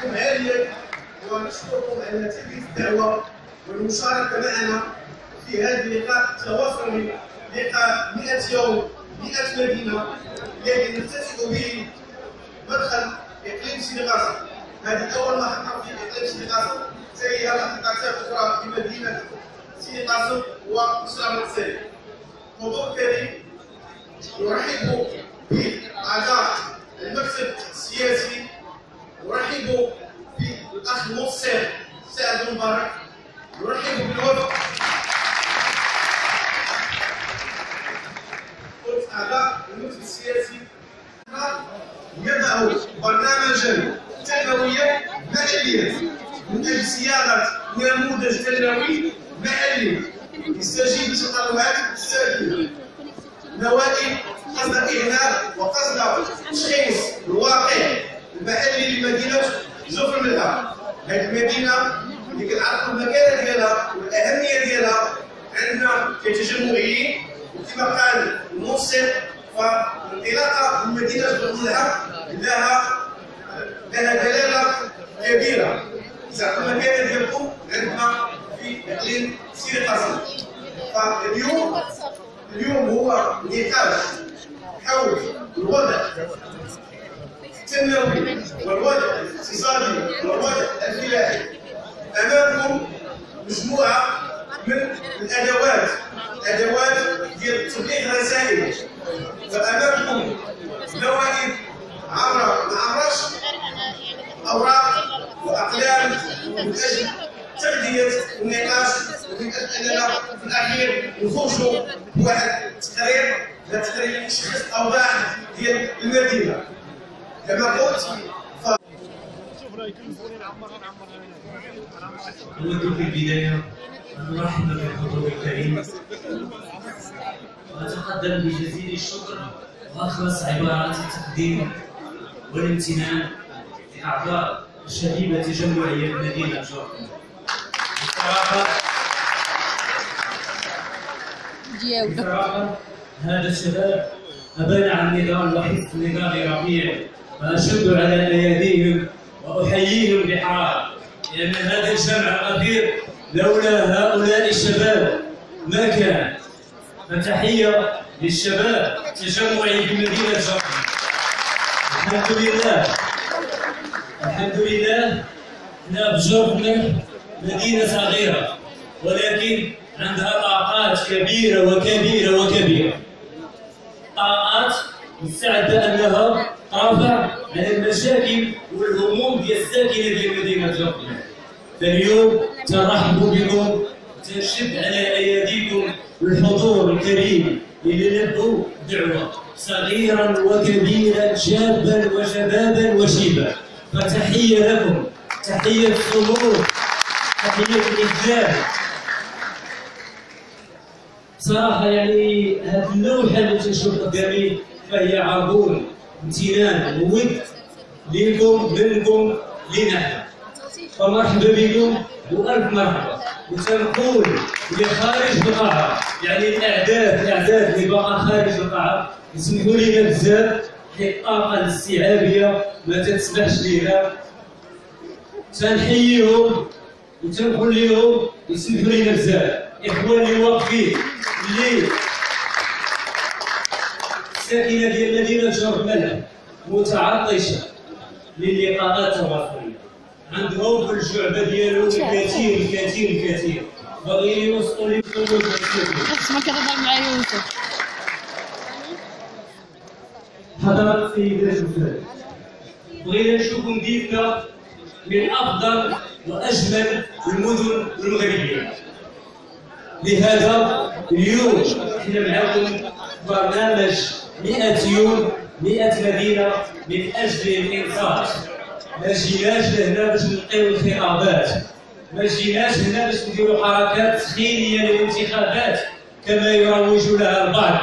نحييكم عاليا ونشكركم على تلبيه الدعوة والمشاركة معنا في هذا اللقاء التواصلي لقاء 100 يوم 100 مدينة الذي نفتتح به مدخل إقليم سيدي قاسم هذه أول محطه في إقليم سيدي قاسم سيها محطات أخرى في مدينة سيدي قاسم وإسلام السيد. موضوع كريم نرحب بأعضاء المكتب السياسي المحلي لمدينة جوف الملحة هذه المدينة اللي كنعرفوا المكانة ديالها والأهمية ديالها عندنا كتجمعيين وكما قال المنصف فالانطلاقة من مدينة جوف الملحة لها لها دلالة كبيرة. زعما المكانة ديالكم عندنا في إقليم سيدي قاسم فاليوم اليوم هو نقاش حول الوضع. Sen ne yapıyorsun? Normal. أود في البداية أن أرحب بالحضور الكريم. وأتقدم بجزيل الشكر وأخلص عبارات التقدير والامتنان لأعضاء شبيبة جمعية مدينة بصراحة هذا الشباب أبان عن نضال وحس نضال رفيع فأشد على أيديهم وأحييهم بحرارة لأن هذا الجمع الغفير لولا هؤلاء الشباب ما كان. فتحية للشباب تجمعي بمدينة جرة الحمد لله. الحمد لله. إحنا بجرة مدينة صغيرة ولكن عندها طاقات كبيرة وكبيرة وكبيرة. طاقات مستعدة أنها ترفع على المشاكل والهموم ديال الساكنة ديال مدينة جرة فاليوم ترحب بكم تشد على اياديكم الحضور الكريم اللي لبوا دعوة صغيرا وكبيرا شابا وشبابا وشيبا. فتحية لكم تحية سرور تحية الابداع صراحة يعني هذه اللوحة اللي تشوف قدامي فهي عربون امتنان وود. لكم منكم لنا فمرحبا بكم وألف مرحبا. وتنقول لخارج القاعة يعني الاعداد الاعداد اللي باقا خارج القاعة. يسمحوا لنا بزاف حيت الطاقه الاستيعابية ما تسمحش لينا. تنحييهم وتنقول لهم يسمحوا لنا بزاف. اخواني واقفين اللي ساكنة ديال مدينة جرب متعطشه للقاءات التواصليه عندهم في الجعبة ديالهم الكثير الكثير الكثير باغيين يوصلوا لي الحلول ما كتهضر مع يوسف. حضرات السيدات والسادة بغينا نشوفوا مدينتنا من أفضل وأجمل المدن المغربية. لهذا اليوم إحنا معكم برنامج 100 يوم 100 مدينة من أجل الانصاف ما جيناش لهنا باش نلقيو الخطابات. ما جيناش هنا باش نديروا حركات تخيليه للانتخابات كما يروج لها البعض.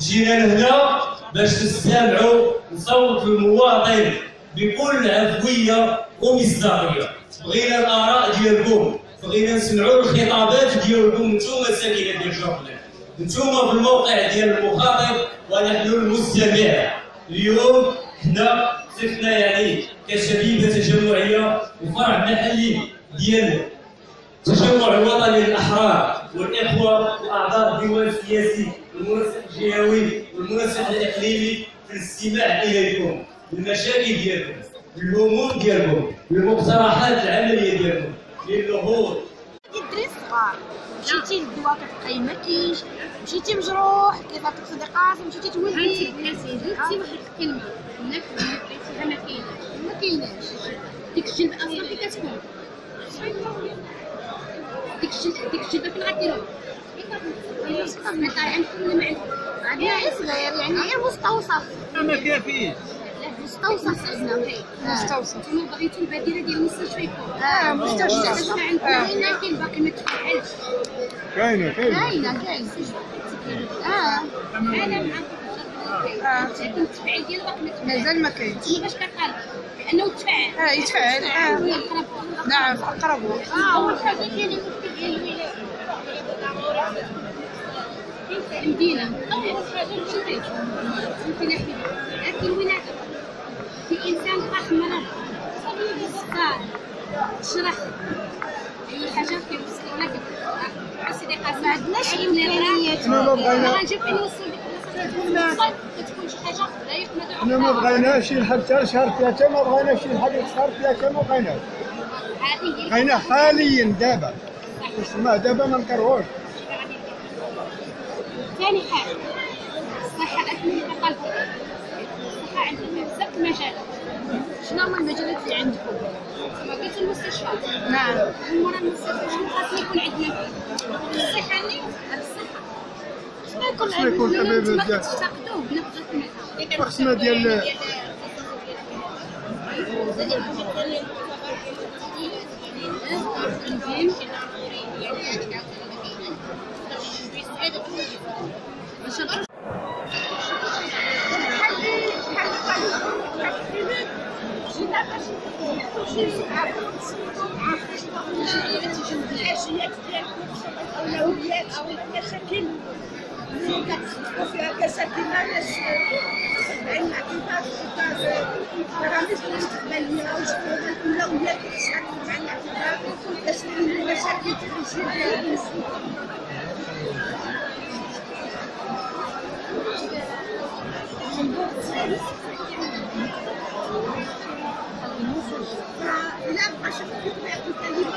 جينا لهنا باش تستمعوا لصوت المواطن بكل عفوية ومصداقية. بغينا الآراء ديالكم بغينا نسمعوا الخطابات ديالكم نتوما ساكنه ديال جوبلان نتوما في الموقع ديال المخاطب ونحن المستمع اليوم حنا صيفطنا يعني كشبيبه تجمعيه وفرع محلي ديال التجمع الوطني للأحرار والإخوة وأعضاء الديوان السياسي والمنسق الجهوي والمنسق الإقليمي في الاستماع إليكم المشاكل ديالكم الهموم ديالكم المقترحات العملية ديالكم للنهوض كيدري الصغار مشيتي للدواء كتلقاي ما كاينش مشيتي مجروح كيفاش تقصدي قاسم مشيتي تولدي بلاتي قلتي واحد الكلمة. هناك لقيتيها ما كايناش ما كايناش ديك الجلبه أصلا فين كتكون ديك الجلبه ديك الجلبه فين غديروها ما طالع كل ما عندنا غير صغير يعني غير مستوصف ما كافيش مستوصف عندنا مستوصف أنتم بغيتوا البديله ديال المستشفى يكون آه مستوصف عندكم لكن باقي ما تفعلش كاينة كاينة كاينة كاينة آه أنا معاكم لكن التفعيل ديالو باقي ما تفعلش مازال ما كاينش باش كتقال لأنه تفعل آه يتفعل آه نعم اقرب وقت آه اول حاجة كاين المشكل ديال الولايه المدينة اول حاجة ممكن لكن الولايه في مرض شرح أي حاجة كيوصل لك سيدي قاسم ما عندناش ما بغينا. غنجيب لك كتكون شي حاجة حنا ما بغيناش حتى شهر ثلاثة ما بغيناش يلحق شهر ثلاثة ما بغيناش بغينا حاليا دابا. اسمع دابا ما نكرهوش. ثاني حاجة. الصحة أكمل قلب الصحة عندنا بزاف المجالات شنو هما المجالات اللي عندكم؟ قلت المستشفى؟ نعم. المرة المستشفى شنو خاص يكون عندنا؟ الصحة اللي الصحة. شنو يكون خصنا يكون كتفتقدوه بنفس المثال خصنا ديال الاولويات أو المشاكل اللي كتصدقوا فيها كساكنه باش عندنا كيفاش كيفاش برامج المستقبليه وشنو الاولويات ديال المسلمين لا بغى شكون كلمه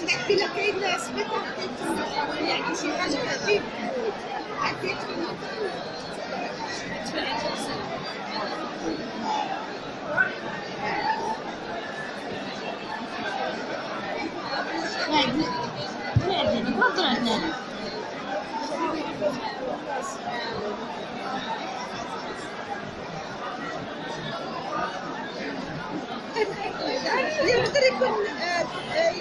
المشاكل سمعت بلا كاين يعني شي حاجة عجيب عديت ما عندنا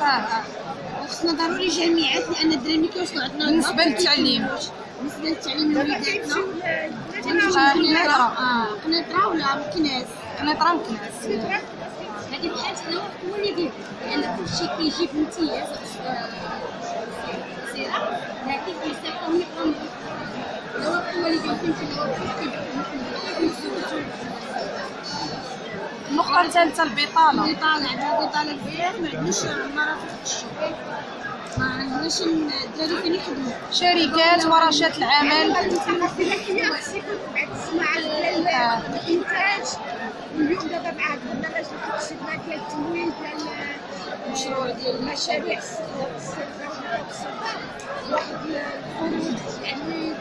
آه وخصنا ضروري جامعات لأن الدراري كيوصلوا عندنا. بالنسبة للتعليم. بالنسبة للتعليم لوليداتنا قنيطره آه قنيطره ولا مكناس قنيطره مكناس هذه الحاجة أنا هو اللي يدير لأن كل شيء كيجي بامتياز سيرة لكن لو هو اللي يمكن النقطه الثالثه البطالة البطالة عندنا بطالة بزاف ما عندناش مرافق ما عندناش الدراري فين يخدموا. شركات ورشات العمل. الصناعة الإنتاج واليوم دابا مع البرنامج شفنا ديال التمويل ديال المشروع ديال المشاريع. واحد الخروج يعني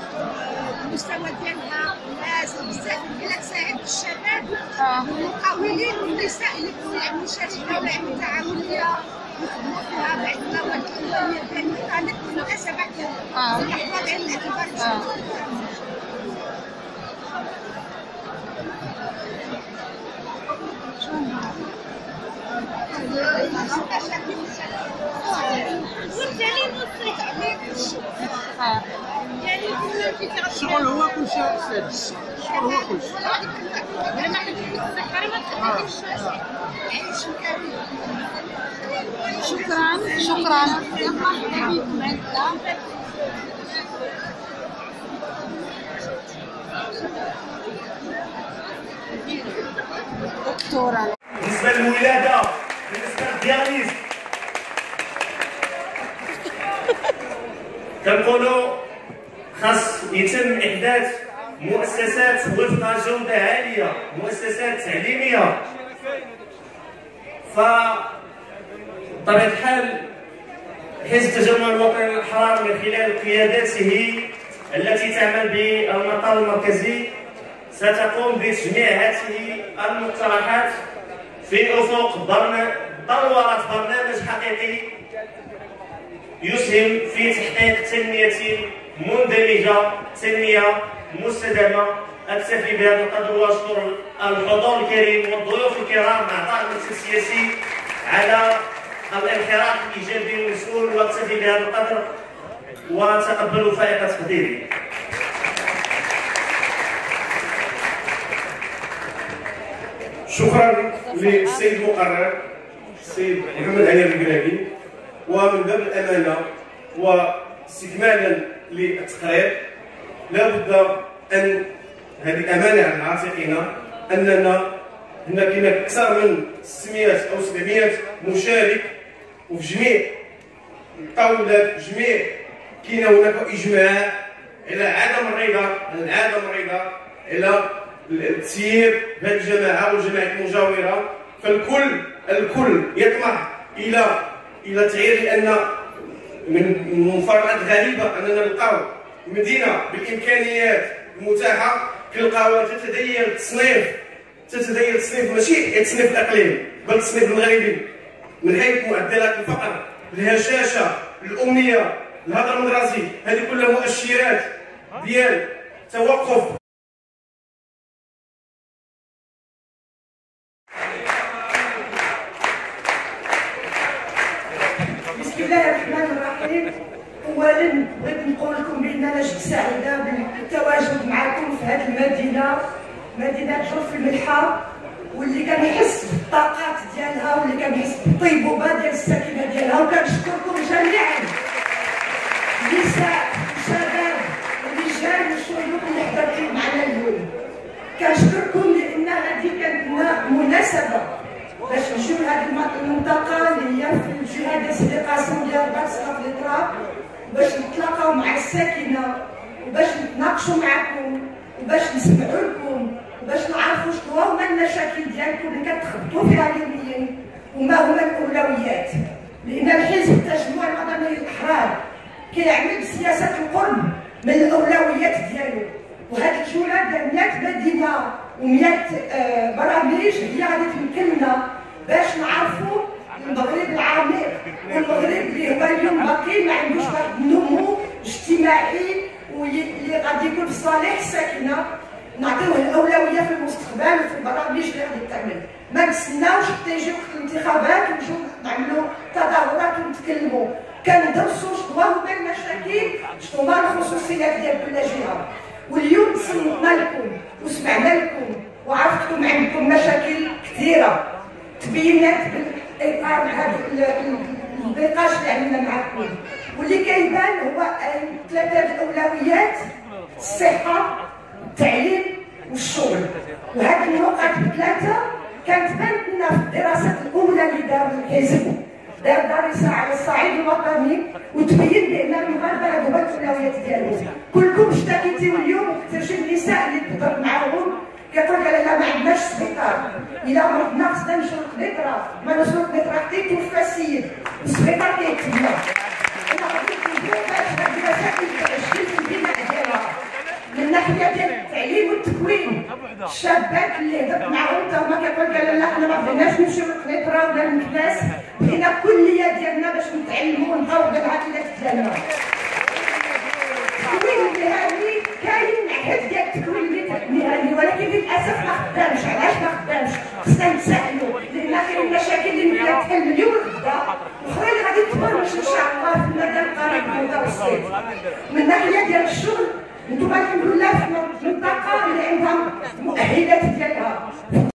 المستوى ديالها لازم بزاف الا تساعد الشباب المقاولين والنساء اللي كانوا يعملوا شركه ولا يعملوا تعاونيه يخدموا فيها بعد المواد الحيوانيه بين المخالط بالمناسبه آه. في الاحوال على الاعتبار الشغل هو كل شيء أستاذ الشغل هو كل شيء. شكرا. شكرا. عندنا دكتورة. بالنسبة للولادة بالنسبة للدياليز. كنقولوا خاص يتم إحداث مؤسسات وفق جوده عالية مؤسسات تعليمية. ف بطبيعه الحال حزب التجمع الوطني الاحرار من خلال قيادته التي تعمل بالمطار المركزي ستقوم بتجميع هذه المقترحات في أفق برن- بلوره برنامج حقيقي يسهم في تحقيق تنمية مندمجه تنمية مستدامة. اكتفي بهذا القدر وأشكر الحضور الكريم والضيوف الكرام مع طاقم السياسي على الانحراف الإيجابي والمسؤول. واكتفي بهذا القدر وتقبلوا فائقة تقديري شكرا للسيد المقرر السيد محمد علي القرابي ومن باب الأمانة واستكمالا للتقرير. لا بد أن هذه امانه على عاتقنا أننا هنا كاين أكثر من 600 أو 700 مشارك وفي جميع الطاولات جميع كاين هناك إجماع على عدم الرضا على عدم الرضا على التسيير بهذه الجماعة والجماعات المجاورة. فالكل الكل يطمح إلى إلى تغيير لأن من مفارقات غريبة أننا نلقاو مدينة بالإمكانيات المتاحة كنلقاوها تتدين التصنيف تتدين التصنيف ماشي التصنيف الاقليمي بل التصنيف المغربي من حيث معدلات الفقر الهشاشة الاميه الهدر المدرسي هذه كلها مؤشرات ديال توقف جد سعيدة بالتواجد معكم في هذه المدينة مدينة جوف الملحة واللي كنحس بالطاقات ديالها واللي كنحس بالطيبوبه ديال الساكنة ديالها. وكنشكركم جميعا. نساء شباب رجال وشيوخ اللي حضرتوا معنا اليوم. كنشكركم لأن هذه كانت مناسبة باش نجيو لهذه المنطقة اللي هي في الجهة ديال سيدي قاسم ديال رباط صلاف التراب باش نتلاقاو مع الساكنة وباش نتناقشوا معكم وباش نسمعوا لكم وباش نعرفوا شنو هما المشاكل ديالكم اللي كتخبطوا فيها يوميا وما هما الأولويات. لأن الحزب التجمع الوطني للاحرار كيعمل بسياسة القرب من الأولويات ديالو. وهذه الجولة ديال 100 مدينة و100 برامج هي غادي تمكن لنا باش نعرفوا المغرب العميق. والمغرب اللي هو اليوم باقي ما عندوش واحد النمو اجتماعي واللي غادي يكون في صالح الساكنه نعطيوه الأولوية في المستقبل وفي البرامج اللي غادي تعمل. ما نستناوش حتى يجي وقت الانتخابات ونجيو نعملوا تظاهرات ونتكلموا كندرسوا شنو هما المشاكل شنو هما الخصوصيات ديال كل جهة. واليوم صنتنا لكم وسمعنا لكم وعرفتكم عندكم مشاكل كثيرة. تبينات بالإطار هذا النقاش اللي عملنا معكم واللي كيبان هو ثلاثة الأولويات الصحة التعليم والشغل. وهذه النقط الثلاثه كانت بانت لنا في الدراسات الأولى اللي دار الحزب. دار دراسه على الصعيد الوطني وتبين بأن المغاربه هذو الأولويات ديالهم كلكم اشتكيتوا اليوم شي النساء اللي تهضر معاهم. لك لا ما عندناش سبيطار. إلا مرضنا خصنا نشرب قنيطره ما نشرب قنيطره حتى يتوفى السيد السبيطار كيتبنى أنا غادي نقول باش هاد المشاكل تاع في البناء ديالها. من ناحية ديال التعليم والتكوين. الشابات اللي هضرت معاهم تا هما كيقول قال لا حنا ما بغيناش نمشيو للقنيطره ولا للمكناس بغينا الكليه ديالنا باش نتعلموا غير العائلات ديالنا. التكوين المهني كاين عهد ديال ولكن للأسف ما خدامش علاش ما خدامش خصنا نسالوا لأن كاين المشاكل اللي نبدا تحل من اليوم. لغدا أخرى اللي غادي تبرمج إن شاء الله في المدى القريب والمدى الصيف من ناحية ديال الشغل أنتم الحمد لله في منطقه اللي عندها مؤهلات ديالها.